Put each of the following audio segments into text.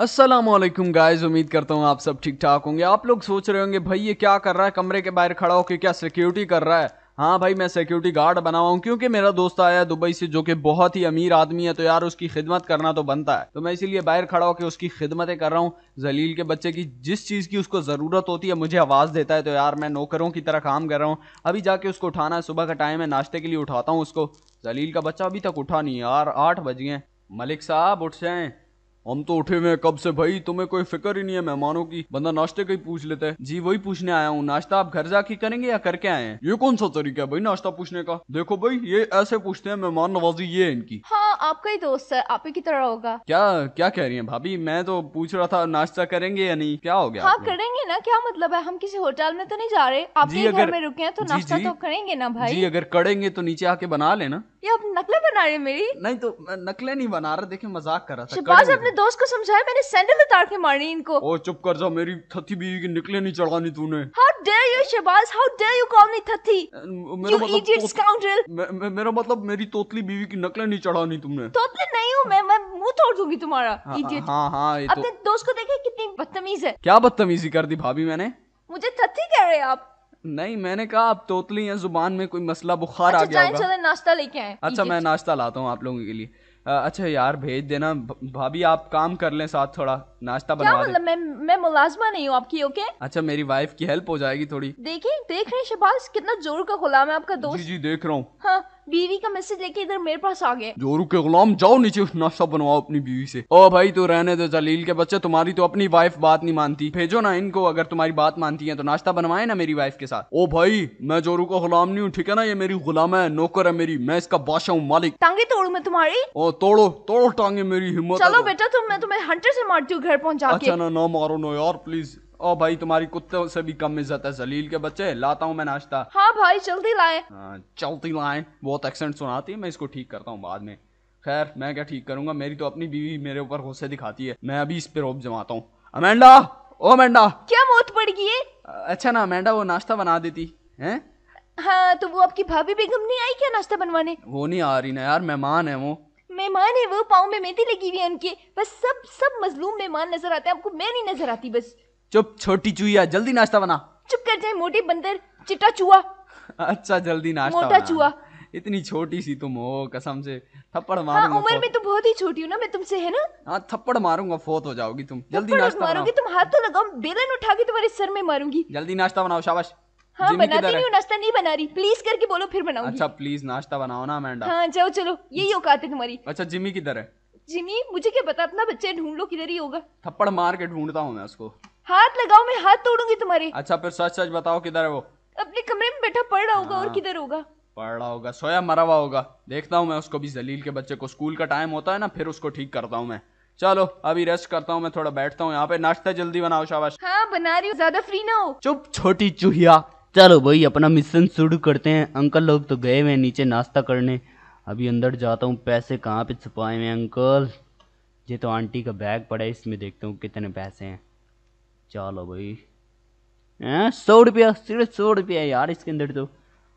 अस्सलाम वालेकुम गाइस, उम्मीद करता हूँ आप सब ठीक ठाक होंगे। आप लोग सोच रहे होंगे, भाई, ये क्या कर रहा है? कमरे के बाहर खड़ा होकर क्या सिक्योरिटी कर रहा है? हाँ भाई, मैं सिक्योरिटी गार्ड बना हुआ हूँ, क्योंकि मेरा दोस्त आया है दुबई से, जो कि बहुत ही अमीर आदमी है तो यार उसकी खिदमत करना तो बनता है। तो मैं इसीलिए बाहर खड़ा होकर उसकी खिदमतें कर रहा हूँ। जलील के बच्चे की जिस चीज़ की उसको ज़रूरत होती है, मुझे आवाज़ देता है तो यार मैं नौकरों की तरह काम कर रहा हूँ। अभी जाके उसको उठाना है, सुबह का टाइम है, नाश्ते के लिए उठाता हूँ उसको। जलील का बच्चा अभी तक उठा नहीं, यार, आठ बज गए मलिक साहब, उठ जाए। हम तो उठे हुए कब से भाई तुम्हें कोई फ़िक्र ही नहीं है मेहमानों की। बंदा नाश्ते का ही पूछ लेता है। जी वही पूछने आया हूँ। नाश्ता आप घर जाके करेंगे या करके आए हैं? ये कौन सा तरीका है भाई नाश्ता पूछने का? देखो भाई ये ऐसे पूछते हैं मेहमान नवाजी ये है इनकी। हाँ आपका ही दोस्त है आप ही की तरह होगा। क्या क्या कह रही है भाभी? मैं तो पूछ रहा था नाश्ता करेंगे या नहीं? क्या हो गया हाँ करेंगे ना क्या मतलब है? हम किसी होटल में तो नहीं जा रहे। जी, आपके ही घर में रुके हैं तो नाश्ता तो करेंगे ना जी भाई अगर करेंगे तो नीचे आके बना लेना। ये आप नकलें बना रहे मेरी? नहीं तो नकलें नहीं बना रहा देखिए मज़ाक कर रहा था दोस्त को समझाया मैंने सैंडल उतार के मारी इनको। ओ चुप कर जा मेरी थती बीवी की निकले नहीं चढ़ानी तूने। How dare you Shahbaz how dare you call me थथी मेरा मतलब इडियट स्काउंड्रल मेरा मतलब मेरी तोतली बीवी की नकलें नहीं चढ़ानी तुमने। तोतले नहीं हूँ मैं मैं मुँह तोड़ दूँगी तुम्हारा इडियट हाँ हाँ ये तो अपने दोस्त को देखे कितनी बदतमीज है। क्या बदतमीजी कर दी भाभी मैंने? मुझे थथी कह रहे हैं आप। नहीं मैंने कहा आप तोतली हैं ज़ुबान में कोई मसला बुखार अच्छा, आ गया होगा। चले नाश्ता लेके आए अच्छा मैं नाश्ता लाता हूँ आप लोगों के लिए। अच्छा यार भेज देना। भाभी आप काम कर लें साथ थोड़ा। नाश्ता क्या बनवा मतलब? मैं मैं मुलाजमा नहीं हूँ आपकी ओके? अच्छा मेरी वाइफ की हेल्प हो जाएगी थोड़ी। देखिए देख रहे हैं शहबाज कितना ज़ोर का खुला मैं आपका दोस्त। जी जी देख रहा हूँ। हाँ। बीवी का मैसेज लेके इधर मेरे पास आ गए। जोरू के गुलाम जाओ नीचे नाश्ता बनवाओ अपनी बीवी से। ओ भाई तू रहने दे जलील के बच्चे तुम्हारी तो अपनी वाइफ बात नहीं मानती। भेजो ना इनको अगर तुम्हारी बात मानती है तो नाश्ता बनवाए ना मेरी वाइफ के साथ। ओ भाई मैं जोरू का गुलाम नहीं हूँ ठीक है ना? ये मेरी गुलाम है नौकर है मेरी मैं इसका बादशाह हूँ मालिक। टांगे तोड़ू मैं तुम्हारी? ओ तोड़ो तोड़ो टांगे मेरी हिम्मत। चलो तो। बेटा तुम मैं तुम्हें हंटर से मारती हूँ घर पहुँचा अच्छा ना ना मारो ना यार प्लीज़ ओ भाई तुम्हारी कुत्ते से भी कम इज़्ज़त है जलील के बच्चे लाता हूँ मैं नाश्ता। हाँ भाई जल्दी लाए। हाँ, चलती लाइन बहुत एक्सेंट सुनाती है मैं इसको ठीक करता हूँ बाद में। खैर मैं क्या ठीक करूँगा? मेरी तो अपनी बीवी मेरे ऊपर गुस्से दिखाती है मैं अभी इस पे रोब जमाता हूँ। Amanda oh Amanda. क्या मौत पड़ गई है अच्छा ना अमेंडा वो नाश्ता बना देती है? हाँ तो वो आपकी भाभी बेगम नहीं आई क्या नाश्ता बनवाने? वो नहीं आ रही ना यार मेहमान है वो। मेहमान है वो पाँव में मेहंदी लगी हुई है उनके। बस सब सब मजलूम मेहमान नज़र आते हैं आपको मैं नहीं नज़र आती बस। चुप छोटी चुईया जल्दी नाश्ता बना। चुप कर जाए मोटे बंदर चिट्टा चूहा। अच्छा जल्दी नाश्ता मोटा चूहा। इतनी छोटी सी तुम हो कसम से। थप्पड़ मारूँगा हाँ मारूँगा उम्र में तो बहुत ही छोटी हूँ ना मैं तुमसे है ना? हाँ थप्पड़ मारूँगा फोत हो जाओगी तुम। जल्दी नाश्ता बनाओ। मारोगी तुम हाथ तो लगाओ बेलन उठा के तुम्हारे सर में मारूँगी। जल्दी नाश्ता बनाओ शाबाश। हाँ बनाती नहीं हूँ नाश्ता नहीं बना रही। प्लीज़ करके बोलो फिर बनाऊँगी। अच्छा प्लीज़ नाश्ता बनाओ ना अमेंडा हाँ जाओ चलो यही औकात है तुम्हारी। अच्छा जिमी किधर है? जिमी मुझे क्या पता अपना बच्चे ढूंढ लो किधर ही होगा। थप्पड़ मार के ढूंढता हूँ मैं उसको। हाथ लगाओ मैं हाथ तोड़ूँगी तुम्हारे। अच्छा फिर सच सच बताओ किधर है वो? अपने कमरे में बैठा पढ़ रहा होगा और हाँ। किधर होगा? पढ़ रहा होगा सोया मरा हुआ होगा। देखता हूँ मैं उसको भी जलील के बच्चे को। स्कूल का टाइम होता है ना फिर उसको ठीक करता हूँ मैं। चलो अभी रेस्ट करता हूँ मैं थोड़ा बैठता हूँ यहाँ पे। नाश्ता जल्दी बनाओ शाबाश। हाँ बना रही हूँ ज़्यादा फ्री ना हो। चुप छोटी चूहिया। चलो भाई अपना मिशन शुरू करते हैं। अंकल लोग तो गए हुए नीचे नाश्ता करने। अभी अंदर जाता हूँ पैसे कहाँ पे छुपाए हुए अंकल? ये तो आंटी का बैग पड़ा है इसमें देखता हूँ कितने पैसे हैं। चलो भाई। हैं? सौ रुपया, सिर्फ़ सौ रुपया यार इसके अंदर तो।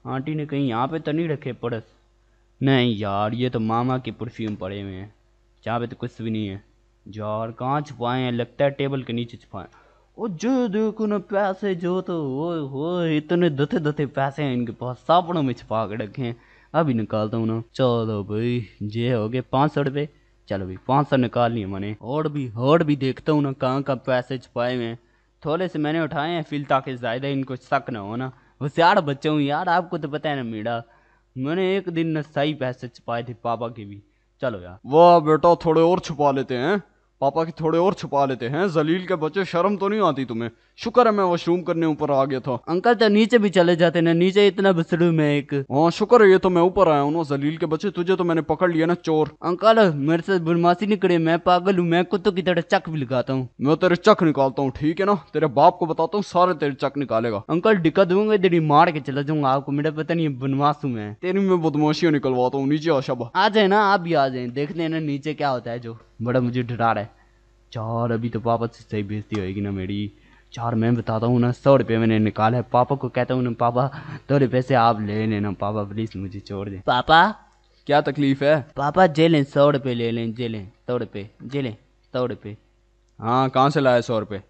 आंटी ने कहीं यहाँ पे तो नहीं रखे पर्स? नहीं यार, ये तो मामा के परफ्यूम पड़े हुए हैं। यहाँ पे तो कुछ भी नहीं है। यार, कहाँ छुपाए हैं? लगता है टेबल के नीचे छुपाए ओ, जो देखो ना, पैसे जो तो वो हो इतने दते दते पैसे हैं इनके पास। सापड़ों में छुपा के रखे हैं। अभी निकालता हूँ ना। चलो भाई, ये हो गए पाँच सौ रुपये। चलो भी, पाँच सौ निकाल लिए मैंने। और भी और भी देखता हूँ ना, कहाँ कहाँ पैसे छुपाए हुए थोड़े से मैंने उठाए हैं फिल ताकि ज़्यादा इनको शक ना हो ना। होशियार बच्चे हूँ यार, आपको तो पता है ना मीडा मैंने एक दिन न सही पैसे छुपाए थे पापा के भी। चलो यार। वाह बेटा, थोड़े और छुपा लेते हैं। पापा के थोड़े और छुपा लेते हैं। जलील के बच्चे शर्म तो नहीं आती तुम्हें? शुक्र है मैं वॉशरूम करने ऊपर आ गया था। अंकल तो नीचे भी चले जाते ना नीचे इतना बसड़ू में एक। हाँ शुक्र है ये तो मैं ऊपर आया हूँ ना। जलील के बच्चे तुझे तो मैंने पकड़ लिया ना चोर। अंकल मेरे से बदमाशी नहीं करे मैं पागल हूँ मैं कुत्तों की तरह चक भी लगाता हूँ। मैं तेरे चक निकालता हूँ ठीक है ना? तेरे बाप को बताता हूँ सारे तेरे चक निकालेगा। अंकल डिक्का दूँगा तेरी मार के चला जाऊँगा आपको मेरा पता नहीं बनवास हूँ मैं। तेरी मैं बदमाशियाँ निकलवाता हूँ नीचे आ शबा। आ जाए ना आप भी आ जाए देखते हैं ना नीचे क्या होता है जो। बड़ा मुझे डरा रहा है। चार अभी तो पापा से सही बेजती होगी ना मेरी। चार मैं बताता हूँ ना सौ रुपये मैंने निकाला है। पापा को कहता हूँ ना पापा थोड़े पैसे आप ले लेना पापा प्लीज़ मुझे छोड़ दें। पापा? क्या तकलीफ़ है? पापा जे लें सौ रुपये ले लें जे लें सौ रुपये जे लें सौ रुपये। हाँ कहाँ से लाए सौ रुपये?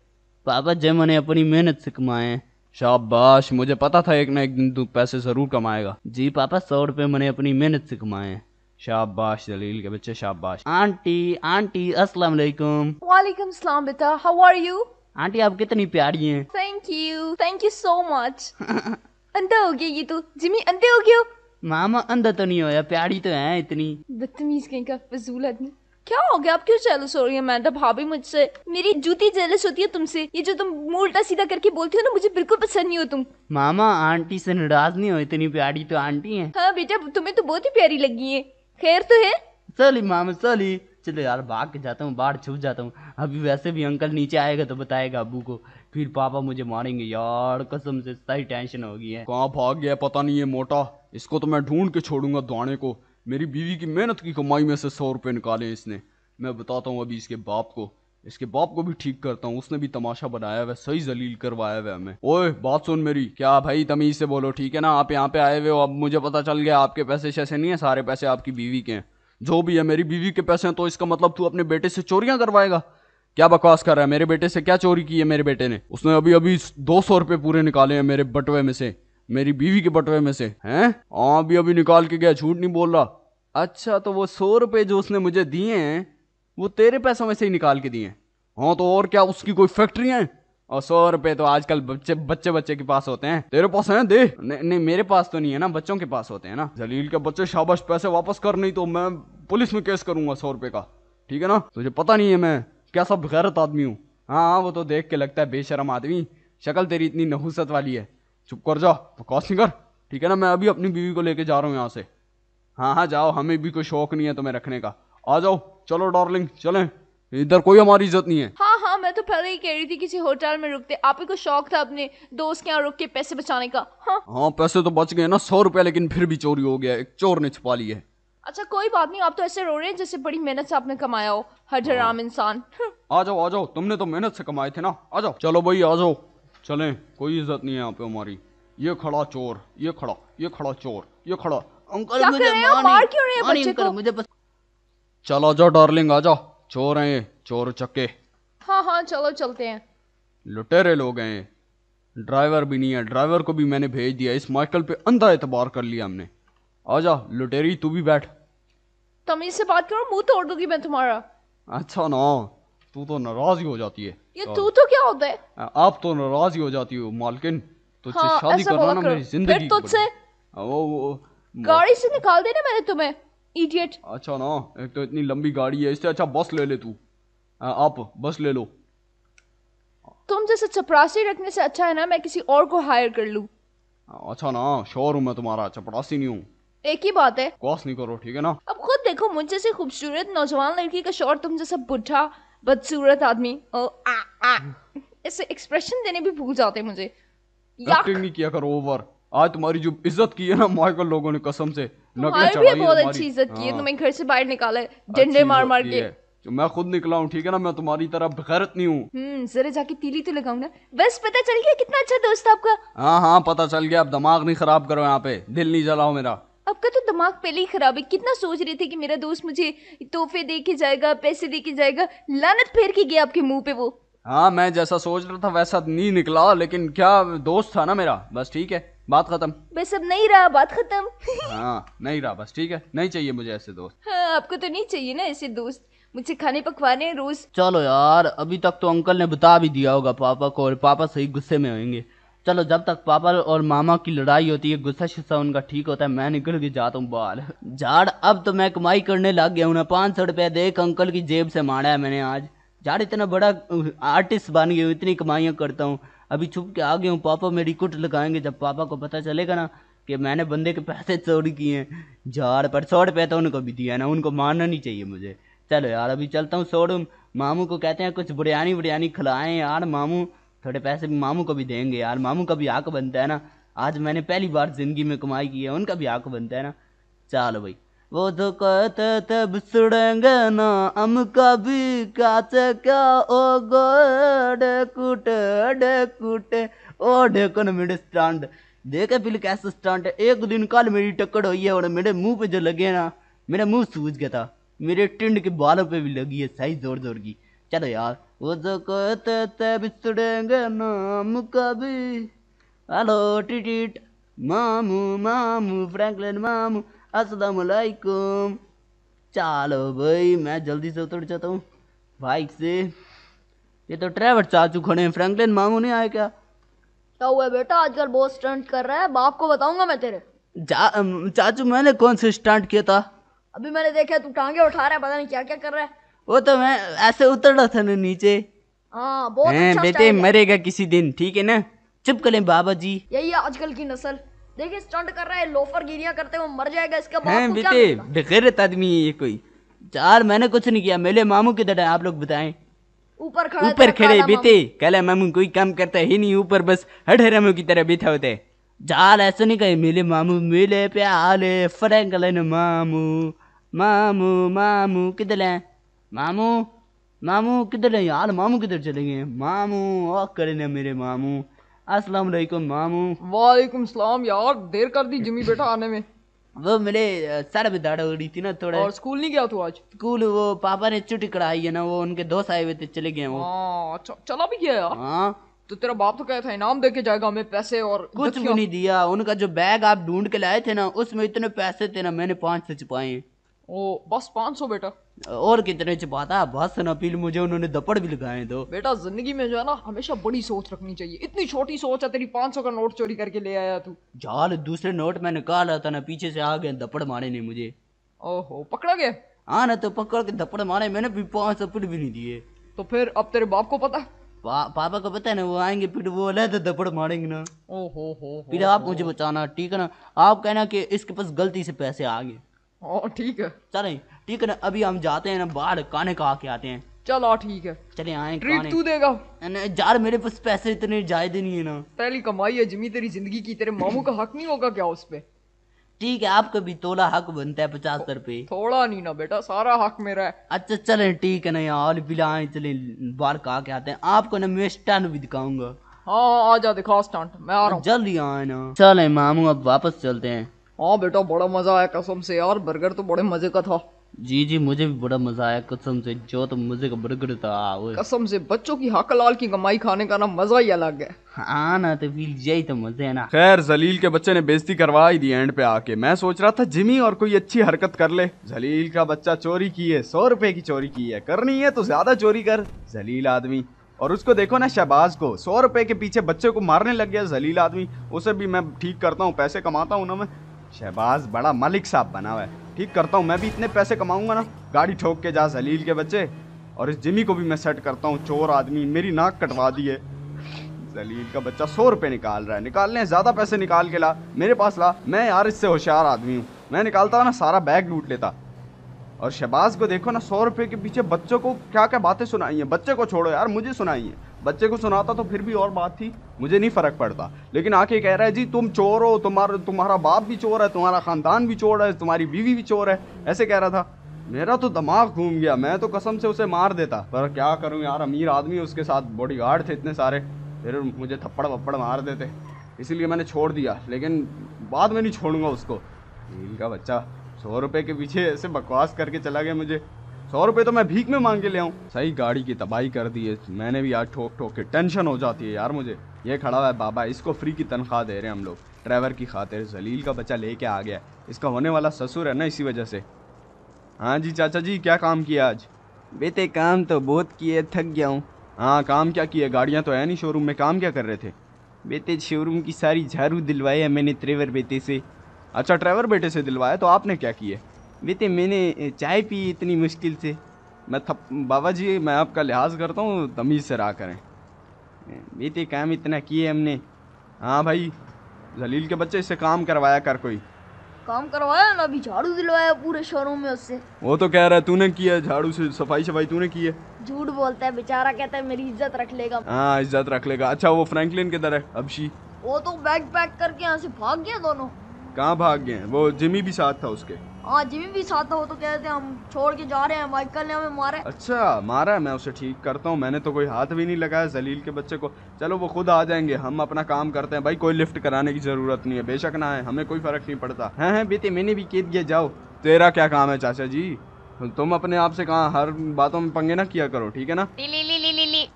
पापा जब मैंने अपनी मेहनत से कमाए हैं। शाबाश मुझे पता था एक ना एक दिन तू पैसे ज़रूर कमाएगा। जी पापा सौ रुपये मैंने अपनी मेहनत से कमाए हैं। शाबाश जलील के बच्चे शाबाश। आंटी आंटी अस्सलाम वालेकुम। वालेकुम सलाम बेटा हाउ आर यू आंटी आप कितनी प्यारी हैं। Thank you thank you so much अंधा हो गया ये तो। जिमी अंधे हो गए मामा अंधा तो नहीं होया प्यारी तो है इतनी। बदतमीज कहीं का फजूल आदमी। क्या हो गया? आप क्यों जेलस हो रही है? मैडम भाभी मुझसे। मेरी जूती जेलस होती है तुमसे। ये जो तुम मुँह उल्टा सीधा करके बोलती हो ना मुझे बिल्कुल पसंद नहीं हो तुम। मामा आंटी से नाराज़ नहीं हो इतनी प्यारी तो आंटी है। हाँ बेटा तुम्हें तो बहुत ही प्यारी लगी है। खैर तो है। चली मामा चली। चलो यार भाग के जाता हूँ बाहर छुप जाता हूँ। अभी वैसे भी अंकल नीचे आएगा तो बताएगा अबू को। फिर पापा मुझे मारेंगे। यार कसम से सही टेंशन हो गई है। कहाँ भाग गया पता नहीं है मोटा। इसको तो मैं ढूंढ के छोड़ूँगा दुआने को। मेरी बीवी की मेहनत की कमाई में से सौ रुपए निकाले इसने। मैं बताता हूँ अभी इसके बाप को। इसके बाप को भी ठीक करता हूँ, उसने भी तमाशा बनाया हुआ सही जलील करवाया हुआ हमें। ओए, बात सुन मेरी, क्या भाई तमीज से बोलो, ठीक है ना? आप यहाँ पे आए हुए हो, अब मुझे पता चल गया, आपके पैसे शैसे नहीं है, सारे पैसे आपकी बीवी के हैं। जो भी है, मेरी बीवी के पैसे हैं तो इसका मतलब तू अपने बेटे से चोरियाँ करवाएगा? क्या बकवास कर रहा है? मेरे बेटे से क्या चोरी की है मेरे बेटे ने? उसने अभी अभी दो सौ रुपये पूरे निकाले हैं मेरे बटवे में से, मेरी बीवी के बटवे में से, हैं? हाँ अभी अभी निकाल के गया, झूठ नहीं बोल रहा। अच्छा तो वो सौ रुपये जो उसने मुझे दिए हैं वो तेरे पैसों में से ही निकाल के दिए हैं। तो और क्या उसकी कोई फैक्ट्री है? और सौ रुपए तो आजकल बच्चे बच्चे बच्चे के पास होते हैं। तेरे पास हैं? दे। नहीं नहीं, मेरे पास तो नहीं है ना, बच्चों के पास होते हैं ना। जलील के बच्चे शाबाश, पैसे वापस कर, नहीं तो मैं पुलिस में केस करूँगा सौ रुपए का। ठीक है ना? तुझे पता नहीं है मैं कैसा गैरत आदमी हूँ हाँ। हाँ वो तो देख के लगता है बेशरम आदमी। शक्ल तेरी इतनी नहुसत वाली है। चुप कर जा, बकवास नहीं कर। ठीक है ना? मैं अभी अपनी बीवी को लेके जा रहा हूँ यहाँ से। हाँ हाँ जाओ, हमें भी कोई शौक नहीं है तुम्हें रखने का। आ जाओ। चलो डार्लिंग चलें। इधर कोई हमारी इज़्ज़त नहीं है। हाँ हाँ मैं तो पहले ही कह रही थी किसी होटल में रुकते। आप ही को शौक था अपने दोस्त के यहाँ रुक के पैसे बचाने का। हाँ। हाँ पैसे तो बच गए ना सौ रुपया लेकिन फिर भी चोरी हो गया। एक चोर ने छुपा ली है। अच्छा कोई बात नहीं आप तो ऐसे रो रहे हैं जैसे बड़ी मेहनत से आपने कमाया हो हर हराम इंसान। हम्म, आ जाओ आ जाओ तुमने तो मेहनत से कमाए थे ना। आ जाओ चलो भाई आ जाओ। चले कोई इज़्ज़त नहीं है यहाँ पे हमारी। ये खड़ा चोर ये खड़ा ये खड़ा चोर ये खड़ा। अंकल मुझे हो? मार क्यों रहे हैं बच्चे को? मुझे चलो जाओ डार्लिंग आ जाओ। चोर हैं ये चोर चक्के। हाँ हाँ चलो चलते हैं। लुटेरे लोग हैं ड्राइवर भी नहीं है ड्राइवर को भी मैंने भेज दिया इस माइकल पे अंधा एतबार कर लिया हमने। आ जा लुटेरी तू भी बैठ। तमीज से बात करो मुँह तोड़ दूँगी मैं तुम्हारा। अच्छा ना तू तो नाराज़ ही हो जाती है। ये तू तो क्या होता है? आप तो नाराज़ ही हो जाती हो मालकिन। तुझसे हाँ, शादी ऐसा करना ना मेरी ज़िंदगी फिर तुझसे। वो वो गाड़ी से निकाल देना मैंने तुम्हें। इडियट अच्छा ना एक तो इतनी लंबी गाड़ी है इससे अच्छा बस ले ले तू। आप बस ले लो। तुम जैसे चपरासी रखने से अच्छा है ना मैं किसी और को हायर कर लूँ। अच्छा ना शोर हूँ मैं तुम्हारा चपड़ासी नहीं हूँ। एक ही बात है। कॉस नहीं करो ठीक है ना? अब खुद देखो मुझ जैसे खूबसूरत नौजवान लड़की का शोर तुम जैसा बुढ़ा बदसूरत आदमी। ऐसे एक्सप्रेशन देने भी भूल जाते हैं मुझे। एक्टिंग नहीं किया करो ओवर आज तुम्हारी जो इज़्ज़त की है ना माइकल लोगों ने कसम से तुम्हारी भी बहुत अच्छी इज़्ज़त की है हाँ, तुम्हें घर से बाहर निकाला है डंडे मार मार की जो मैं खुद निकला हूँ ठीक है ना? मैं तुम्हारी तरह बेगैरत नहीं हूँ। हम्म जरा जाके तीली तो लगाऊँ ना। बस पता चल गया कितना अच्छा दोस्त आपका। हाँ हाँ पता चल गया। अब दिमाग नहीं खराब करो यहाँ पे। दिल नहीं जलाओ मेरा। आपका तो दिमाग पहले ही खराब है। कितना सोच रहे थे कि मेरा दोस्त मुझे तोहफे दे के जाएगा पैसे दे के जाएगा। लानत फेर के गया आपके मुँह पे वो। हाँ मैं जैसा सोच रहा था वैसा नहीं निकला लेकिन क्या दोस्त था ना मेरा? बस ठीक है। बात खत्म। बस अब नहीं रहा बात खत्म। हाँ नहीं रहा बस ठीक है? नहीं चाहिए मुझे ऐसे दोस्त। हाँ आपको तो नहीं चाहिए ना ऐसे दोस्त। मुझे खाने पकवाने हैं रोज। चलो यार अभी तक तो अंकल ने बता भी दिया होगा पापा को और पापा सही गुस्से में होंगे। चलो जब तक पापा और मामा की लड़ाई होती है गुस्सा शुस्सा उनका ठीक होता है मैं निकल के जाता हूँ बाहर। झाड़ अब तो मैं कमाई करने लग गया हूँ ना। पाँच सौ रुपया देख अंकल की जेब से मारा है मैंने आज। झाड़ इतना बड़ा आर्टिस्ट बन गया हूँ इतनी कमाइयाँ करता हूँ। अभी छुप के आ गया हूँ। पापा मेरी कुट लगाएँगे। जब पापा को पता चलेगा ना कि मैंने बंदे के पैसे चोरी किए हैं, झाड़ पर सौ रुपये तो उनको भी दिया ना, उनको मारना नहीं चाहिए मुझे। चलो यार, अभी चलता हूँ शोरूम मामू को कहते हैं, कुछ बिरयानी बिरयानी खिलाएँ यार मामू। थोड़े पैसे भी मामू को भी देंगे यार। मामू का भी हक बनता है ना। आज मैंने पहली बार ज़िंदगी में कमाई की है, उनका भी हक बनता है ना। चलो भाई। वो तो कहते थे बिसड़ेंगे ना, हम कभी काचे क्या ओ गो डेकुटे डेकुटे। ओ डेको ना मेरे स्टंट। देखे फिर कैसे स्टंट एक दिन कल मेरी टक्कर हुई है और मेरे मुँह पे जो लगे ना, मेरा मुँह सूज गया था। मेरे टिंड के बालों पे भी लगी है सही ज़ोर ज़ोर की। चलो यार वो जो कहते थे बिछड़ेंगे नाम कभी। हेलो टिटिट मामू मामू, फ्रैंकलिन मामू। अस्सलाम वालेकुम चलो भाई मैं जल्दी से उतर जाता हूँ। बाइक से। ये तो ड्राइवर चाचू खड़े हैं। फ्रैंकलिन मामू नहीं आए क्या? क्या हुआ बेटा? आजकल बहुत स्टंट कर रहा है। बाप को बताऊँगा मैं तेरे। जा, चाचू मैंने कौन से स्टंट किया था? अभी मैंने देखा तू टांगे उठा रहा है पता नहीं क्या क्या कर रहा है। वो तो मैं ऐसे उतर रहा था ना नीचे। हाँ बहुत अच्छा बेटे मरेगा किसी दिन ठीक है ना? चुप करें बाबा जी। यही आजकल की नस्ल। देखिए स्टंट कर रहा है लोफर गिरिया करते हुए मर जाएगा इसका हैं को बेटे? बेगैरत आदमी है ये कोई। चार मैंने कुछ नहीं किया मेरे मामू किधर है आप लोग बताएँ। ऊपर खड़ा ऊपर खड़े बेटे काला मामू कोई काम करता ही नहीं ऊपर बस हडहरामू की तरह बैठा होता है। जाल ऐसा नहीं कहे मेरे मामू मेले प्याले आले फ्रैंकलिन मामू मामू मामू किधर है? मामू मामू किधर है? यार मामू किधर चले गए? मामू ओ करे ना मेरे मामू। अस्सलाम वालेकुम मामू। वालेकुम सलाम यार देर कर दी जिमी बेटा आने में। वो मेरे सर में दाढ़ हो रही थी ना थोड़ा। और स्कूल नहीं गया तू आज? स्कूल वो पापा ने छुट्टी कराई है ना वो उनके दोस्त आए हुए थे चले गए वो। हाँ अच्छा चला भी गया यार। हाँ। तो तेरा बाप तो कहता था इनाम दे के जाएगा हमें पैसे और कुछ भी नहीं दिया उनका जो बैग आप ढूंढ के लाए थे ना उसमें इतने पैसे थे ना मैंने पाँच से छुपाए। ओ बस पाँच सौ बेटा। और कितने छुपाता? बस न पील मुझे उन्होंने दपड़ भी लगाए दो। बेटा ज़िंदगी में जो है ना हमेशा बड़ी सोच रखनी चाहिए। इतनी छोटी सोच है तेरी पाँच सौ का नोट चोरी करके ले आया तू। जाल दूसरे नोट में निकाला था ना पीछे से आ गए दपड़ मारे ने मुझे। ओहो पकड़ा गया? हाँ ना तो पकड़ के दपड़ मारे मैंने भी पाँच सौ फिर भी नहीं दिए। तो फिर अब तेरे बाप को पता? पा, पापा को पता है ना वो आएँगे फिर वो अलग दपड़ मारेंगे ना। ओहो हो फिर आप मुझे बचाना ठीक है ना? आप कहना कि इसके पास गलती से पैसे आ गए। हाँ ठीक है। चलें ठीक है ना अभी हम जाते हैं ना बाहर खाने खा के आते हैं। चलो ठीक है। चले आए ट्रीट तू देगा। यार मेरे पास पैसे इतने जायदे नहीं है ना। पहली कमाई है जिमी तेरी ज़िंदगी की तेरे मामू का हक नहीं होगा क्या उस पे? ठीक है आपका भी तोला हक बनता है पचास रुपए। थोड़ा नहीं ना बेटा सारा हक मेरा है। अच्छा चले ठीक है ना यार बिलाएँ चलें बाहर खा के आते हैं। आपको ना मैं स्टैंड भी दिखाऊँगा। हाँ हाँ आ जा दिखा स्टंट मैं आ रहा हूँ। जल्दी आए ना। चलें मामू अब वापस चलते हैं। हाँ बेटा बड़ा मज़ा आया कसम से यार बर्गर तो बड़े मज़े का था। जी जी मुझे भी बड़ा मज़ा आया कसम से जो तो मज़े का बर्गर था कसम से बच्चों की हक लाल की कमाई खाने का ना मज़ा ही अलग है। हाँ ना तो फिर यही तो मज़े है ना। खैर जलील के बच्चे ने बेइज्जती करवा ही दी एंड पे आके। मैं सोच रहा था जिमी और कोई अच्छी हरकत कर ले। जलील का बच्चा चोरी की है सौ रुपए की चोरी की है। करनी है तो ज़्यादा चोरी कर जलील आदमी। और उसको देखो ना शहबाज को सौ रुपए के पीछे बच्चे को मारने लग गया जलील आदमी। उसे भी मैं ठीक करता हूँ पैसे कमाता हूँ ना मैं। शहबाज, बड़ा मलिक साहब बना हुआ है। ठीक करता हूँ, मैं भी इतने पैसे कमाऊँगा ना। गाड़ी ठोक के जा जलील के बच्चे। और इस जिमी को भी मैं सेट करता हूँ, चोर आदमी, मेरी नाक कटवा दी है। जलील का बच्चा सौ रुपये निकाल रहा है। निकालने ज़्यादा पैसे निकाल के ला। मेरे पास ला, मैं यार इससे होशियार आदमी हूँ। मैं निकालता ना, सारा बैग लूट लेता। और शहबाज को देखो ना, सौ रुपये के पीछे बच्चों को क्या क्या बातें सुनाई हैं। बच्चे को छोड़ो यार, मुझे सुनाई है। बच्चे को सुनाता तो फिर भी और बात थी, मुझे नहीं फ़र्क पड़ता। लेकिन आके कह रहा है, जी, तुम चोर हो, तुम्हारा तुम्हारा बाप भी चोर है, तुम्हारा खानदान भी चोर है, तुम्हारी बीवी भी चोर है। ऐसे कह रहा था। मेरा तो दिमाग घूम गया, मैं तो कसम से उसे मार देता। पर क्या करूँ यार, अमीर आदमी उसके साथ बॉडीगार्ड थे इतने सारे, फिर मुझे थप्पड़ वप्पड़ मार देते। इसीलिए मैंने छोड़ दिया, लेकिन बाद में नहीं छोड़ूँगा उसको। नील का बच्चा सौ रुपये के पीछे ऐसे बकवास करके चला गया मुझे। सौ रुपए तो मैं भीख में मांग के ले आऊँ। सही गाड़ी की तबाही कर दी है। मैंने भी आज ठोक ठोक के टेंशन हो जाती है यार मुझे। ये खड़ा हुआ है बाबा इसको फ्री की तनख्वाह दे रहे हैं हम लोग। ड्राइवर की खातिर जलील का बच्चा लेके आ गया इसका होने वाला ससुर है ना इसी वजह से। हाँ जी चाचा जी क्या काम किया आज? बेटे काम तो बहुत किए थक गया हूँ। हाँ काम क्या किया गाड़ियाँ तो है नहीं शोरूम में काम क्या कर रहे थे? बेटे शोरूम की सारी झाड़ू दिलवाई है मैंने ट्रेवर बेटे से। अच्छा ड्राइवर बेटे से दिलवाया तो आपने क्या किए? बेटे मैंने चाय पी इतनी मुश्किल से। मैं थप बाबा जी मैं आपका लिहाज करता हूँ तमीज़ से रहा करें। बेटे काम इतना किए हमने। हाँ भाई जलील के बच्चे इससे काम करवाया कर कोई। काम करवाया ना अभी झाड़ू दिलवाया पूरे शोरूम में उससे। वो तो कह रहा है तूने किया झाड़ू से सफ़ाई सफ़ाई तूने की है? झूठ बोलता है बेचारा कहता है मेरी इज़्ज़त रख लेगा। हाँ इज़्ज़त रख लेगा। अच्छा वो फ्रैंकलिन किधर है अबशी? वो तो बैग पैक करके यहाँ से भाग गया दोनों। कहाँ भाग गए वो जिमी भी साथ था उसके। हाँ जिमी भी साथ वो तो कहते हैं हम छोड़ के जा रहे हैं माइकल ने हमें मारा अच्छा मारा है मैं उसे ठीक करता हूँ। मैंने तो कोई हाथ भी नहीं लगाया जलील के बच्चे को। चलो वो खुद आ जाएँगे हम अपना काम करते हैं। भाई कोई लिफ्ट कराने की ज़रूरत नहीं है बेशक ना है हमें कोई फ़र्क नहीं पड़ता। है हाँ बेटे मैंने भी कह दिया जाओ। तेरा क्या काम है चाचा जी? तुम अपने आप से कहा हर बातों में पंगे ना किया करो ठीक है ना? ली ली ली ली ली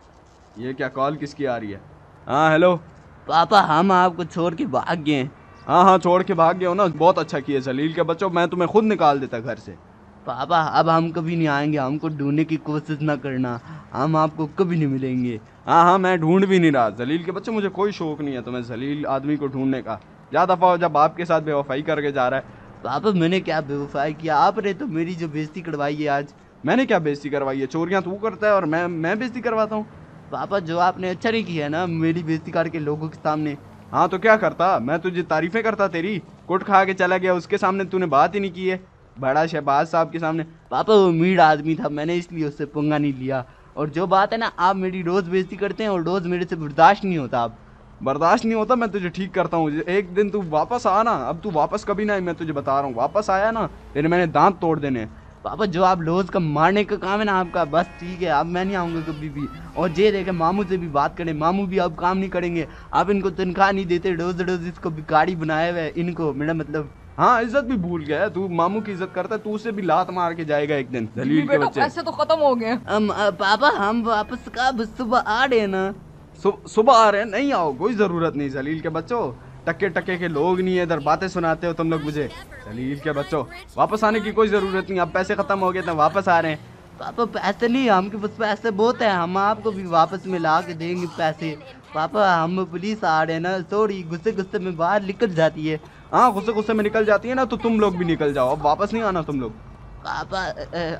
ये क्या कॉल किसकी आ रही है? हाँ हेलो पापा हम आपको छोड़ के भाग गए हैं हाँ छोड़ के भाग गए हो ना। बहुत अच्छा किया जलील के बच्चों। मैं तुम्हें खुद निकाल देता घर से। पापा अब हम कभी नहीं आएँगे। हमको ढूँढने की कोशिश ना करना। हम आपको कभी नहीं मिलेंगे। हाँ हाँ मैं ढूंढ भी नहीं रहा। जलील के बच्चे मुझे कोई शौक नहीं है तुम्हें जलील आदमी को ढूँढने का। जा दफ़ा जब आपके साथ बेवफाई करके जा रहा है। पापा मैंने क्या बेवफाई किया? आप रहे तो मेरी जो बेइज्जती करवाई है आज। मैंने क्या बेइज्जती करवाई है? चोरियाँ तू करता है और मैं मैं बेइज्जती करवाता हूँ। पापा जो आपने अच्छा नहीं किया ना मेरी बेइज्जती करके लोगों के सामने हाँ तो क्या करता? मैं तुझे तारीफें करता तेरी। कुट खा के चला गया, उसके सामने तूने बात ही नहीं की है। बड़ा शहबाज साहब के सामने, पापा, वो मीड आदमी था, मैंने इसलिए उससे पंगा नहीं लिया। और जो बात है ना, आप मेरी रोज बेइज्जती करते हैं और रोज मेरे से बर्दाश्त नहीं होता आप। बर्दाश्त नहीं होता? मैं तुझे ठीक करता हूँ। एक दिन तू वापस आ ना अब तू वापस कभी ना मैं तुझे बता रहा हूँ। वापस आया ना तेरे मैंने दांत तोड़ देने। पापा जो आप रोज का मारने का काम है ना आपका बस ठीक है अब मैं नहीं आऊँगा कभी भी। और जे देखे मामू से भी बात करें मामू भी अब काम नहीं करेंगे। आप इनको तनख्वाह नहीं देते रोज रोज इसको भिखारी बनाए हुए हैं, इनको मेरा मतलब हाँ इज़्ज़त भी भूल गया है तू मामू की इज़्ज़त करता है तू उसे भी लात मार के जाएगा एक दिन दलील के बच्चे। पैसे तो खत्म हो गए। हम पापा हम वापस कब सुबह आ रहे हैं ना? सुबह आ रहे हैं नहीं आओ कोई ज़रूरत नहीं जलील के बच्चों। टक्के टक्के के लोग नहीं है इधर बातें सुनाते हो तुम लोग मुझे। जलील के बच्चों वापस आने की कोई ज़रूरत नहीं अब पैसे खत्म हो गए तो वापस आ रहे हैं। पापा पैसे नहीं हमके पास पैसे बहुत है हम आपको भी वापस मिला के देंगे पैसे। पापा हम पुलिस आ रहे हैं ना सॉरी गुस्से गुस्से में बाहर निकल जाती है। हाँ गुस्से गुस्से में निकल जाती है ना तो तुम लोग भी निकल जाओ अब वापस नहीं आना तुम लोग। पापा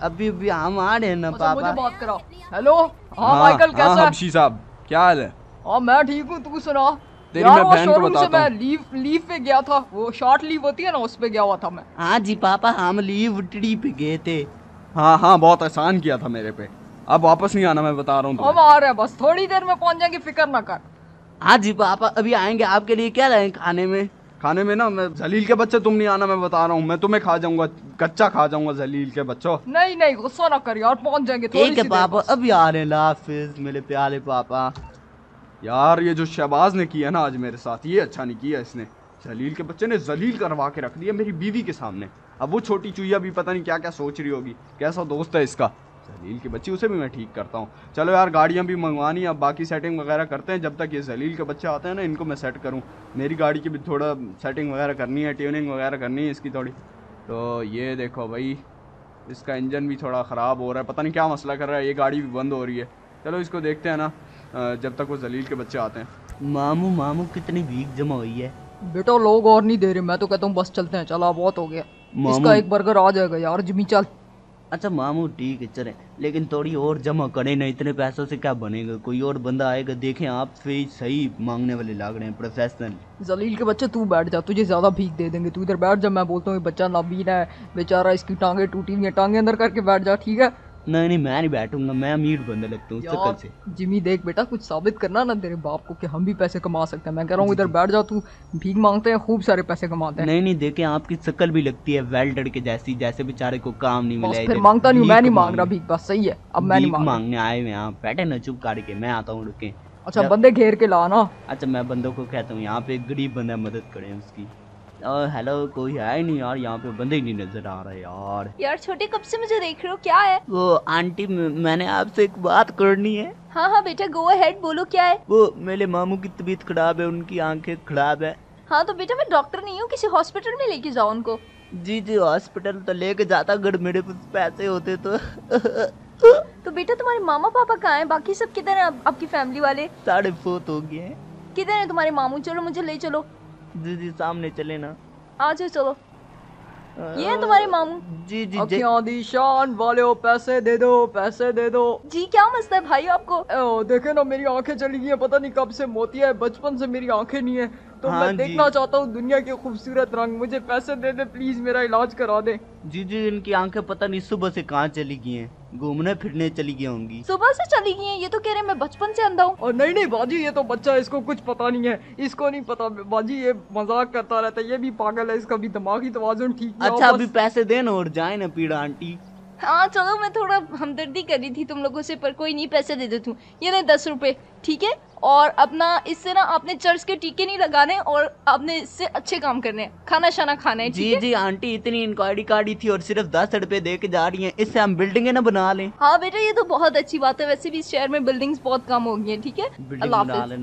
अभी अभी हम आ रहे हैं ना अच्छा मुझे पापा। बात कराओ। हेलो? हाँ माइकल कैसा हाँ है हबशी साहब क्या हाल है? हाँ मैं ठीक हूँ तू सुना। तेरी मैं बहन को बताता मैं हूँ। लीव लीव पे गया था वो शॉर्ट लीव होती है ना उस पे गया हुआ था मैं। हाँ जी पापा हम लीव ट्री पे गए थे। हाँ हाँ बहुत आसान किया था मेरे पे। अब वापस नहीं आना मैं बता रहा हूँ हम तुम्हें। आ रहे हैं बस थोड़ी देर में पहुँच जाएँगे फ़िक्र ना कर। हाँ जी पापा अभी आएँगे आपके लिए क्या लाएँ खाने में? खाने में ना मैं जलील के बच्चे तुम नहीं आना मैं बता रहा हूँ। मैं तुम्हें खा जाऊँगा कच्चा खा जाऊँगा जलील के बच्चों। नहीं नहीं गुस्सा ना कर यार पहुँच जाएँगे ठीक है पापा। अभी आ रहे हैं लाफिज मेरे प्यारे पापा। यार, ये जो शहबाज ने किया ना आज मेरे साथ, ये अच्छा नहीं किया इसने। जलील के बच्चे ने जलील करवा के रख दिया मेरी बीवी के सामने। अब वो छोटी चुईया भी पता नहीं क्या क्या सोच रही होगी, कैसा दोस्त है इसका। जलील के बच्चे, उसे भी मैं ठीक करता हूँ। चलो यार, गाड़ियाँ भी मंगवानी अब बाकी सेटिंग वगैरह करते हैं। जब तक ये जलील के बच्चे आते हैं ना, इनको मैं सेट करूँ। मेरी गाड़ी की भी थोड़ा सेटिंग वगैरह करनी है ट्यूनिंग वगैरह करनी है इसकी थोड़ी। तो ये देखो भाई, इसका इंजन भी थोड़ा ख़राब हो रहा है। पता नहीं क्या मसला कर रहा है, ये गाड़ी भी बंद हो रही है। चलो इसको देखते हैं ना। जब तक वो जलील के बच्चे आते हैं। मामू मामू कितनी भीख जमा हुई है? बेटा लोग और नहीं दे रहे मैं तो कहता हूँ बस चलते हैं चला बहुत हो गया। मामू- इसका एक बर्गर आ जाएगा यार जिमी चल। अच्छा मामू ठीक है चले लेकिन थोड़ी और जमा करें ना इतने पैसों से क्या बनेगा? कोई और बंदा आएगा देखें आप से सही मांगने वाले लग रहे हैं प्रोफेशनल जलील के बच्चे तू बैठ जा तुझे ज़्यादा भीख दे देंगे तू इधर बैठ जा मैं बोलता हूँ ये बच्चा नाबीन है बेचारा इसकी टांगे टूटी हुई है टांगे अंदर करके बैठ जा ठीक है? नहीं नहीं मैं नहीं बैठूँगा मैं अमीर बंदा लगता हूँ शक्ल से। जिमी देख बेटा कुछ साबित करना ना तेरे बाप को कि हम भी पैसे कमा सकते हैं। मैं कह रहा हूँ इधर बैठ जा तू भीख मांगते हैं खूब सारे पैसे कमाते हैं। नहीं नहीं देखे आपकी शक्ल भी लगती है वेल्डर के जैसी जैसे बेचारे को काम नहीं मिला फिर माँगता नहीं मैं नहीं मांग रहा भीख बस सही है अब मैं नहीं मांगने आए हुए आप बैठे ना चुप करके मैं आता हूँ रुके। अच्छा बंदे घेर के ला ना। अच्छा मैं बंदों को कहता हूँ यहाँ पे गरीब बंदा मदद करे उसकी। और हेलो कोई है नहीं यार यहाँ पे बंदे ही नहीं नज़र आ रहे यार। यार छोटे कब से मुझे देख रहे हो? क्या है? वो आंटी मैंने आपसे एक बात करनी है। हाँ हाँ बेटा गो अहेड बोलो क्या है? वो मेरे मामू की तबीयत खराब है उनकी आँखें खराब है। हाँ तो बेटा मैं डॉक्टर नहीं हूँ किसी हॉस्पिटल में लेके जाओ उनको। जी जी हॉस्पिटल तो लेके जाता अगर मेरे पास पैसे होते तो। तो बेटा तुम्हारे मामा पापा कहाँ हैं? बाकी सब किधर हैं? आप, आपकी फैमिली वाले? साढ़े फोत हो गए हैं। किधर हैं तुम्हारे मामू? चलो मुझे ले चलो। जी जी सामने चले ना। आ जाओ चलो। ये है तुम्हारे मामू? जी जी जी शान वाले हो पैसे दे दो पैसे दे दो। जी क्या मसला है भाई आपको? ओ, देखे ना मेरी आँखें चली गई हैं पता नहीं कब से मोतिया है बचपन से मेरी आँखें नहीं है। तो हाँ मैं देखना चाहता हूँ दुनिया के खूबसूरत रंग मुझे पैसे दे दे प्लीज़ मेरा इलाज करा दे। जी जी इनकी आँखें पता नहीं सुबह से कहाँ चली गई हैं। घूमने फिरने चली गई होंगी। सुबह से चली गई है ये तो कह रहे मैं बचपन से अंधा हूँ। और नहीं नहीं बाजी ये तो बच्चा है इसको कुछ पता नहीं है। इसको नहीं पता बाजी ये मज़ाक करता रहता है ये भी पागल है इसका भी दिमागी तोजुन ठीक अच्छा अभी पैसे देना और जाए ना पीड़ा आंटी। हाँ चलो मैं थोड़ा हमदर्दी कर रही थी तुम लोगों से पर कोई नहीं पैसे दे देती हूँ। ये नहीं दस रुपए ठीक है? और अपना इससे ना आपने चर्च के टीके नहीं लगाने और आपने इससे अच्छे काम करने हैं। खाना शाना खाना है जी है? जी आंटी इतनी इंक्वायरी काटी थी और सिर्फ़ दस रुपए दे के जा रही हैं। इससे हम बिल्डिंगे ना बना लें। हाँ बेटा ये तो बहुत अच्छी बात है। वैसे भी इस शहर में बिल्डिंग्स बहुत कम हो गई हैं ठीक है?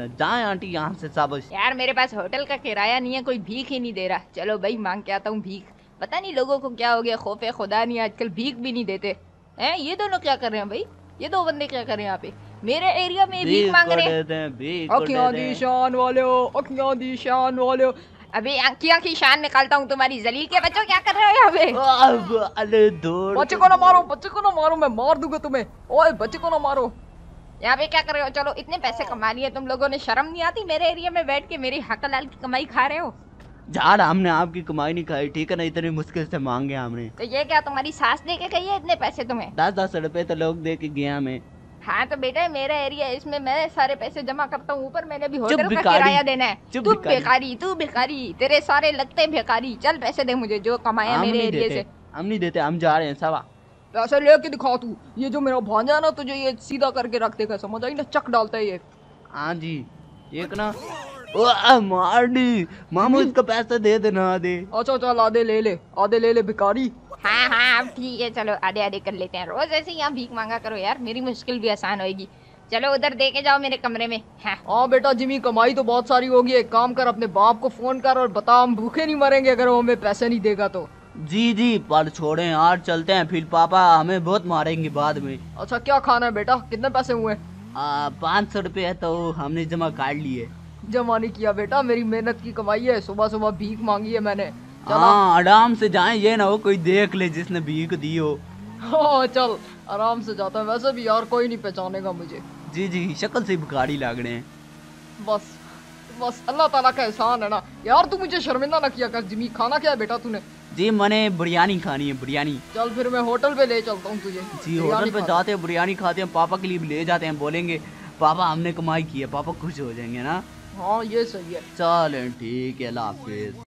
जाए आंटी यहाँ से सब। यार मेरे पास होटल का किराया नहीं है कोई भीख ही नहीं दे रहा। चलो भाई मांग के आता हूँ भीख। पता नहीं लोगों को क्या हो गया खौफ खुदा नहीं आजकल भीख भी नहीं देते। हैं ये दोनों क्या कर रहे हैं भाई? ये दो बंदे क्या कर रहे हैं यहाँ पे? मेरे एरिया में भीख मांग रहे हैं। अखियाँ दे शान वाले हो अखियाँ दी शान वाले हो। अभी आंखियों की शान निकालता हूँ तुम्हारी जलील के बच्चों क्या कर रहे हो यहाँ पे? अरे बच्चे को ना मारो बच्चे को ना मारो मैं मार दूँगा तुम्हें। ओए बच्चे को ना मारो। यहाँ पे क्या कर रहे हो? चलो इतने पैसे कमा लिए तुम लोगों ने शर्म नहीं आती? मेरे एरिया में बैठ के मेरी हक लाल की कमाई खा रहे हो? यार हमने आपकी कमाई नहीं खाई ठीक है ना? इतनी मुश्किल से मांगे हमने। तो ये क्या तुम्हारी सास दे के गई है इतने पैसे तुम्हें? दस दस रुपए तो लोग दे के गए हमें। हाँ तो बेटा मेरा एरिया है इसमें मैं सारे पैसे जमा करता हूँ। ऊपर मैंने भी होटल का किराया देना है। तू। भिखारी। तू भिखारी तेरे सारे लगते भिखारी। चल पैसे दे मुझे जो कमाया मेरे एरिया से। हम नहीं देते हम जा रहे हैं सवा। पैसे लेके दिखा तू। ये जो मेरा भांजा ना तुझे ये सीधा करके रख देगा समझ आई ना? चक डालता है ये। हाँ जी एक ना मार दी मामू इसका पैसा दे देना दे अच्छा चल आधे ले ले। आधे ले ले भिखारी। हाँ हाँ अब ठीक है चलो आधे आधे कर लेते हैं। रोज ऐसे ही यहाँ भीख मांगा करो यार मेरी मुश्किल भी आसान होगी चलो उधर दे के जाओ मेरे कमरे में। हाँ। हाँ बेटा जिमी कमाई तो बहुत सारी होगी। एक काम कर अपने बाप को फ़ोन कर और बता हम भूखे नहीं मरेंगे अगर वो हमें पैसे नहीं देगा तो। जी जी पर छोड़े यार चलते हैं। फिर पापा हमें बहुत मारेंगे बाद में। अच्छा क्या खाना है बेटा? कितने पैसे हुए? पाँच सौ रुपये तो हमने जमा कर लिए। जमा नहीं किया बेटा मेरी मेहनत की कमाई है सुबह सुबह भीख मांगी है मैंने। हाँ आराम से जाएँ ये ना हो कोई देख ले जिसने भीख दी हो। हाँ चल आराम से जाता है। वैसे भी यार कोई नहीं पहचानेगा मुझे। जी जी शक्ल से भिखारी लग रहे हैं। बस बस अल्लाह ताला का एहसान है ना। यार तू मुझे शर्मिंदा ना किया कर जिमी खाना क्या है बेटा तूने? जी मैंने बिरयानी खानी है बिरयानी। चल फिर मैं होटल पे ले चलता हूँ तुझे। जी होटल पे जाते हैं बिरयानी खाते हैं पापा के लिए भी ले जाते हैं बोलेंगे पापा हमने कमाई की है पापा खुश हो जाएँगे ना। हाँ ये सही है। चलें ठीक है हाफिज।